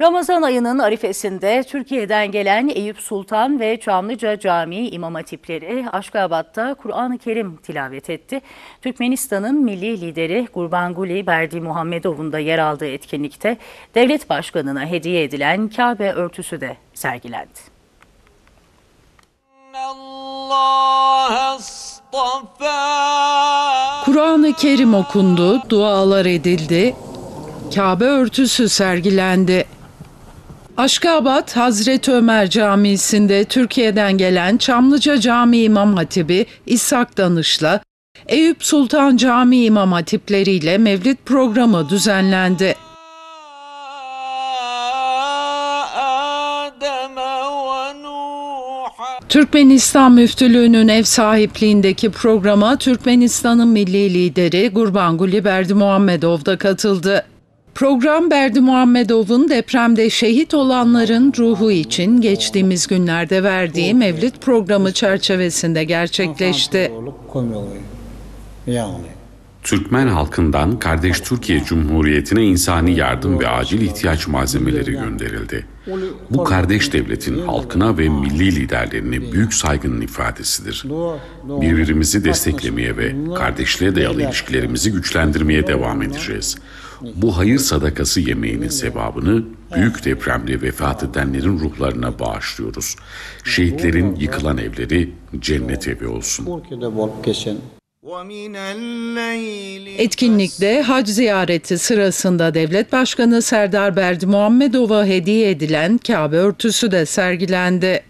Ramazan ayının arifesinde Türkiye'den gelen Eyüp Sultan ve Çamlıca Camii İmam Hatipleri Aşkabat'ta Kur'an-ı Kerim tilavet etti. Türkmenistan'ın milli lideri Gurbanguly Berdi Muhammedov'un da yer aldığı etkinlikte devlet başkanına hediye edilen Kabe örtüsü de sergilendi. Kur'an-ı Kerim okundu, dualar edildi, Kabe örtüsü sergilendi. Aşkabat Hazreti Ömer Camisi'nde Türkiye'den gelen Çamlıca Camii İmam Hatibi İshak Danış'la Eyüp Sultan Camii İmam Hatipleri ile Mevlid programı düzenlendi. Türkmenistan Müftülüğü'nün ev sahipliğindeki programa Türkmenistan'ın milli lideri Gurbanguly Berdimuhamedov da katıldı. Program Berdi Muhammedov'un depremde şehit olanların ruhu için geçtiğimiz günlerde verdiği Mevlid programı çerçevesinde gerçekleşti. Türkmen halkından kardeş Türkiye Cumhuriyeti'ne insani yardım ve acil ihtiyaç malzemeleri gönderildi. Bu kardeş devletin halkına ve milli liderlerine büyük saygının ifadesidir. Birbirimizi desteklemeye ve kardeşliğe dayalı ilişkilerimizi güçlendirmeye devam edeceğiz. Bu hayır sadakası yemeğinin sevabını büyük depremde vefat edenlerin ruhlarına bağışlıyoruz. Şehitlerin yıkılan evleri cennet evi olsun. Etkinlikte hac ziyareti sırasında Devlet Başkanı Serdar Berdi Muhammedov'a hediye edilen Kabe örtüsü de sergilendi.